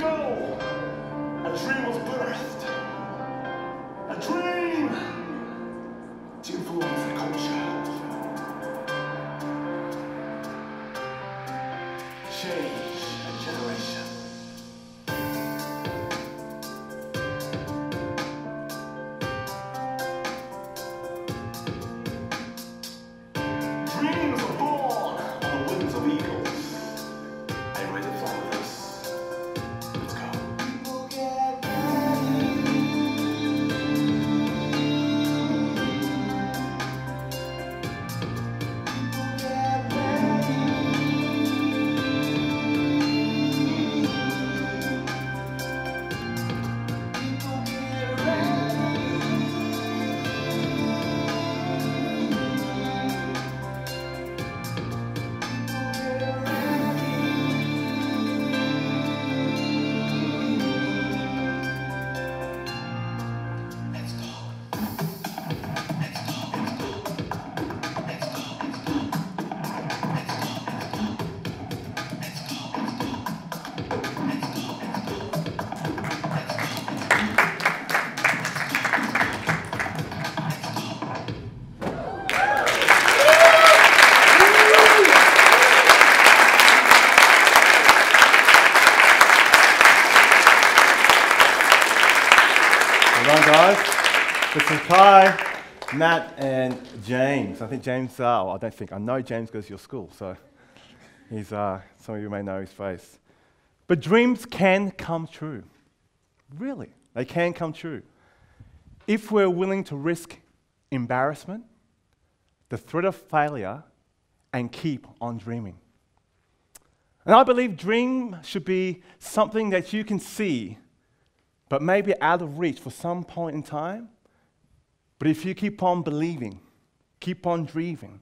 ago, a dream guys. This is Kai, Matt, and James. I think James, uh, well, I don't think, I know James goes to your school, so he's, uh, some of you may know his face. But dreams can come true. Really, they can come true. If we're willing to risk embarrassment, the threat of failure, and keep on dreaming. And I believe dream should be something that you can see but maybe out of reach for some point in time. But if you keep on believing, keep on dreaming,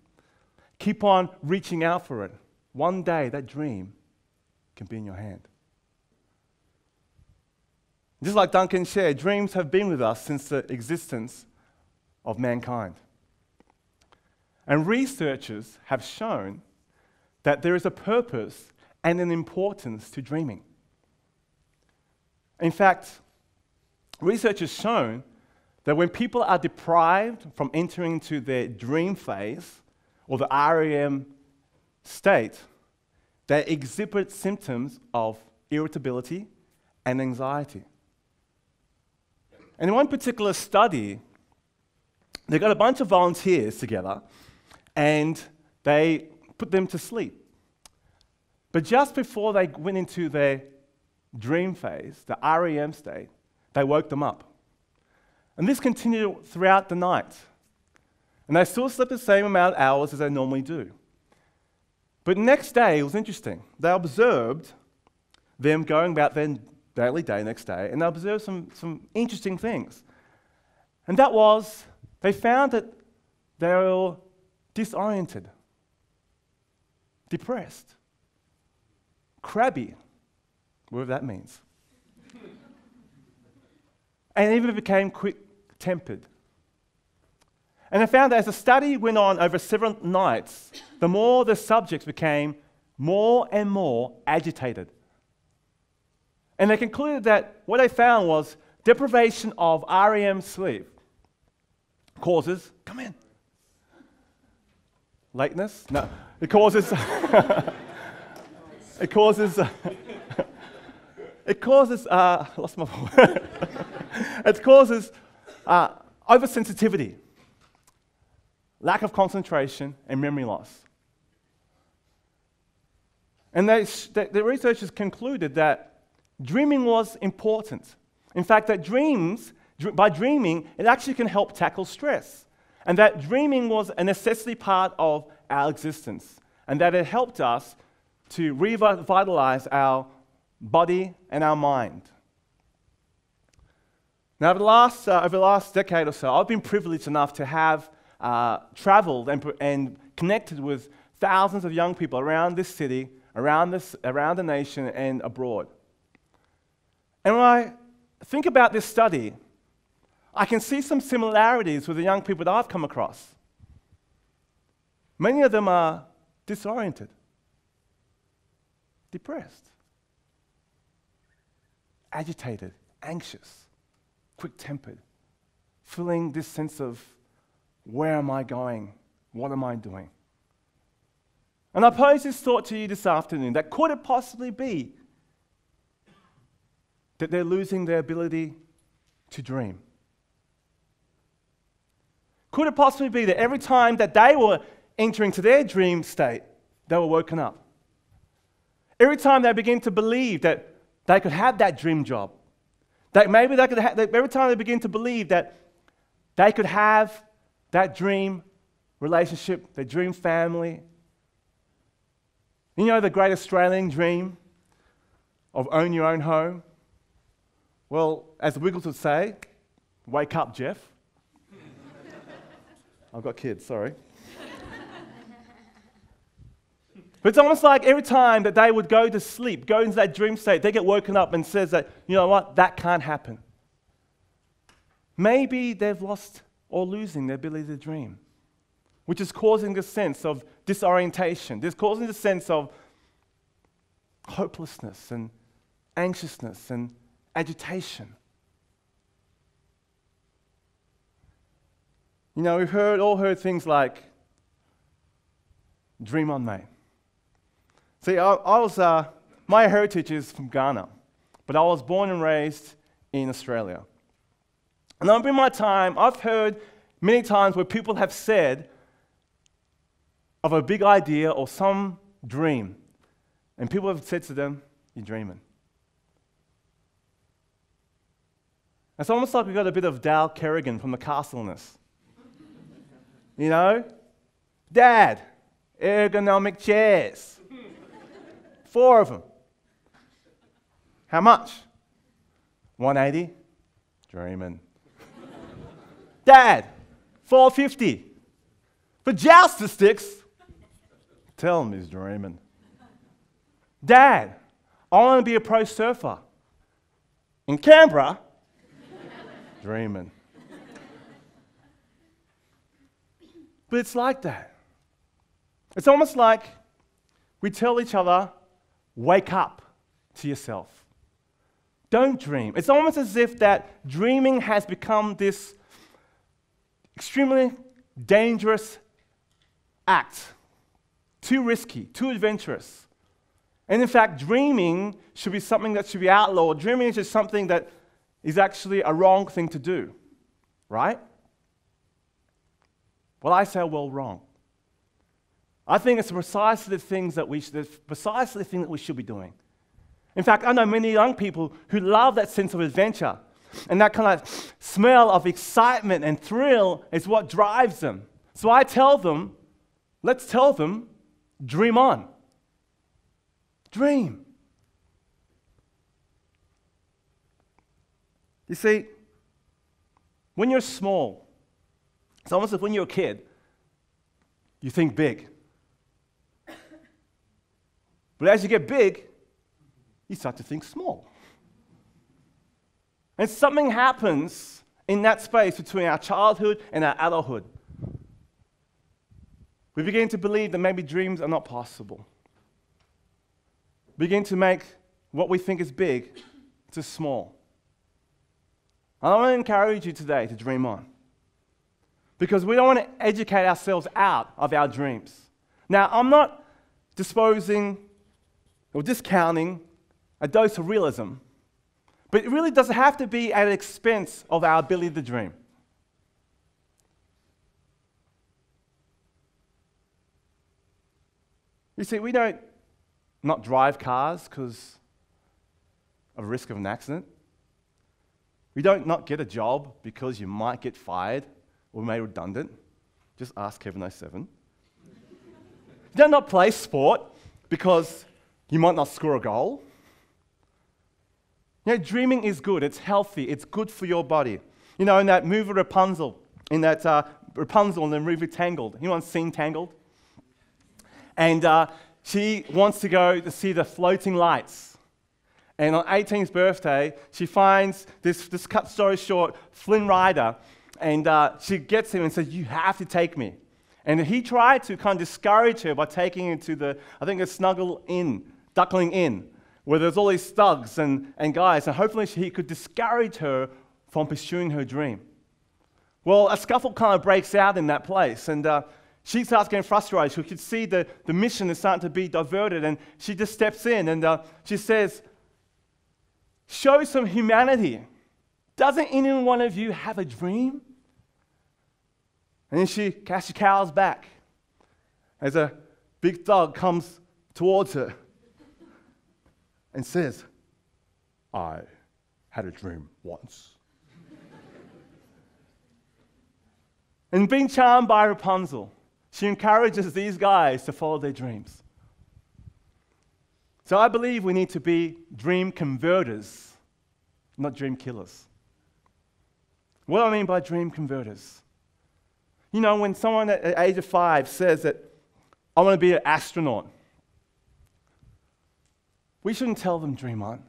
keep on reaching out for it, one day that dream can be in your hand. Just like Duncan shared, dreams have been with us since the existence of mankind. And researchers have shown that there is a purpose and an importance to dreaming. In fact, research has shown that when people are deprived from entering into their dream phase or the REM state, they exhibit symptoms of irritability and anxiety. And in one particular study, they got a bunch of volunteers together and they put them to sleep. But just before they went into their dream phase, the REM state, they woke them up. And this continued throughout the night. And they still slept the same amount of hours as they normally do. But next day, it was interesting. They observed them going about their daily day next day, and they observed some, some interesting things. And that was, they found that they were disoriented, depressed, crabby, whatever that means and even became quick tempered. And I found that as the study went on over several nights, the more the subjects became more and more agitated. And they concluded that what they found was deprivation of REM sleep causes, come in, lateness? No, it causes, it causes, it causes, uh, I lost my. it causes uh, oversensitivity, lack of concentration, and memory loss. And they, the researchers concluded that dreaming was important. In fact, that dreams, by dreaming, it actually can help tackle stress. And that dreaming was a necessity part of our existence. And that it helped us to revitalize our body and our mind. Now, over the last, uh, over the last decade or so, I've been privileged enough to have uh, traveled and, and connected with thousands of young people around this city, around, this, around the nation, and abroad. And when I think about this study, I can see some similarities with the young people that I've come across. Many of them are disoriented, depressed, agitated, anxious, quick tempered, feeling this sense of where am I going? What am I doing? And I pose this thought to you this afternoon that could it possibly be that they're losing their ability to dream? Could it possibly be that every time that they were entering to their dream state, they were woken up? Every time they begin to believe that they could have that dream job, that maybe they could have, every time they begin to believe that they could have that dream relationship, their dream family. You know the great Australian dream of own your own home? Well, as the Wiggles would say, wake up, Jeff. I've got kids, sorry. But it's almost like every time that they would go to sleep, go into that dream state, they get woken up and says that, you know what, that can't happen. Maybe they've lost or losing their ability to dream, which is causing a sense of disorientation. This causing a sense of hopelessness and anxiousness and agitation. You know, we've heard, all heard things like, dream on, mate. See, I, I was, uh, my heritage is from Ghana, but I was born and raised in Australia. And over my time, I've heard many times where people have said of a big idea or some dream, and people have said to them, You're dreaming. It's almost like we got a bit of Dale Kerrigan from the castle in us. You know? Dad, ergonomic chairs. Four of them. How much? 180? Dreaming. Dad, 450. For jouster sticks? Tell him he's dreaming. Dad, I want to be a pro surfer. In Canberra? dreaming. But it's like that. It's almost like we tell each other, wake up to yourself. Don't dream. It's almost as if that dreaming has become this extremely dangerous act, too risky, too adventurous. And in fact, dreaming should be something that should be outlawed. Dreaming is just something that is actually a wrong thing to do, right? Well, I say, well, wrong. I think it's precisely the things that we should, precisely the thing that we should be doing. In fact, I know many young people who love that sense of adventure, and that kind of smell of excitement and thrill is what drives them. So I tell them, let's tell them, dream on. Dream. You see, when you're small, it's almost like when you're a kid, you think big. But as you get big, you start to think small. And something happens in that space between our childhood and our adulthood. We begin to believe that maybe dreams are not possible. We begin to make what we think is big to small. And I want to encourage you today to dream on. Because we don't want to educate ourselves out of our dreams. Now, I'm not disposing or discounting a dose of realism, but it really doesn't have to be at the expense of our ability to dream. You see, we don't not drive cars because of risk of an accident. We don't not get a job because you might get fired or made redundant. Just ask Kevin 07. you don't not play sport because you might not score a goal. You know, dreaming is good. It's healthy. It's good for your body. You know, in that movie Rapunzel, in that uh, Rapunzel in the movie Tangled. Anyone seen Tangled? And uh, she wants to go to see the floating lights. And on 18th birthday, she finds this, this cut story short, Flynn Rider, and uh, she gets him and says, You have to take me. And he tried to kind of discourage her by taking her to the, I think, a snuggle inn, duckling inn, where there's all these thugs and, and guys, and hopefully he could discourage her from pursuing her dream. Well, a scuffle kind of breaks out in that place, and uh, she starts getting frustrated. She could see the, the mission is starting to be diverted, and she just steps in and uh, she says, Show some humanity. Doesn't any one of you have a dream? And then she casts her cows back as a big thug comes towards her and says, I had a dream once. and being charmed by Rapunzel, she encourages these guys to follow their dreams. So I believe we need to be dream converters, not dream killers. What do I mean by dream converters? You know, when someone at the age of five says that, I want to be an astronaut, we shouldn't tell them, dream on,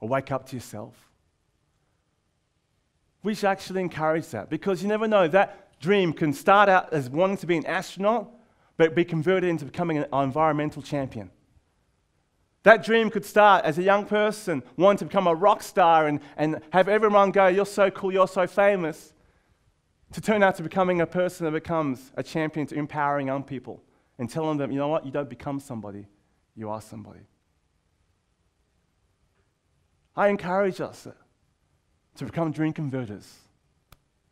or wake up to yourself. We should actually encourage that because you never know, that dream can start out as wanting to be an astronaut, but be converted into becoming an environmental champion. That dream could start as a young person wanting to become a rock star and, and have everyone go, You're so cool, you're so famous, to turn out to becoming a person that becomes a champion to empowering young people and telling them, You know what? You don't become somebody, you are somebody. I encourage us to become dream converters,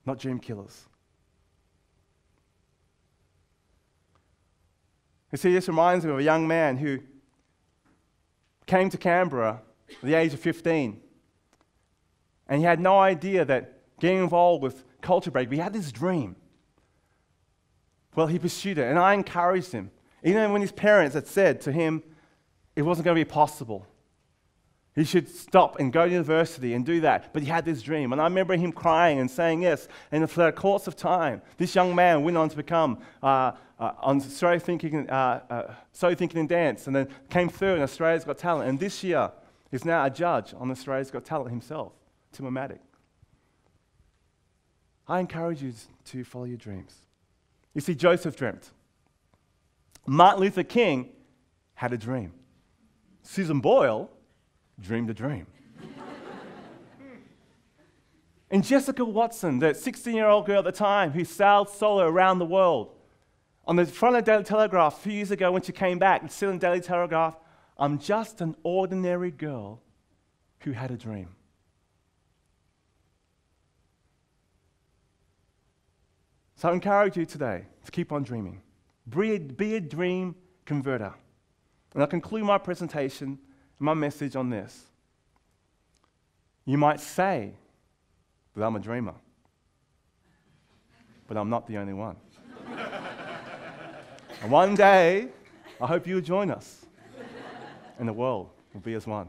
not dream killers. You see, this reminds me of a young man who came to Canberra at the age of 15. And he had no idea that getting involved with Kulture Break, but he had this dream. Well, he pursued it, and I encouraged him. Even when his parents had said to him it wasn't going to be possible. He should stop and go to university and do that. But he had this dream. And I remember him crying and saying yes. And for the course of time, this young man went on to become uh, uh, on Australia Thinking, uh, uh, So Thinking and Dance, and then came third in Australia's Got Talent. And this year is now a judge on Australia's Got Talent himself, Tim I encourage you to follow your dreams. You see, Joseph dreamt. Martin Luther King had a dream. Susan Boyle dreamed a dream. and Jessica Watson, the 16 year old girl at the time who sailed solo around the world, on the front of the Daily Telegraph a few years ago when she came back, and said in the Daily Telegraph, I'm just an ordinary girl who had a dream. So I encourage you today to keep on dreaming. Be a, be a dream converter. And I'll conclude my presentation my message on this. You might say that I'm a dreamer, but I'm not the only one. and one day, I hope you'll join us, and the world will be as one.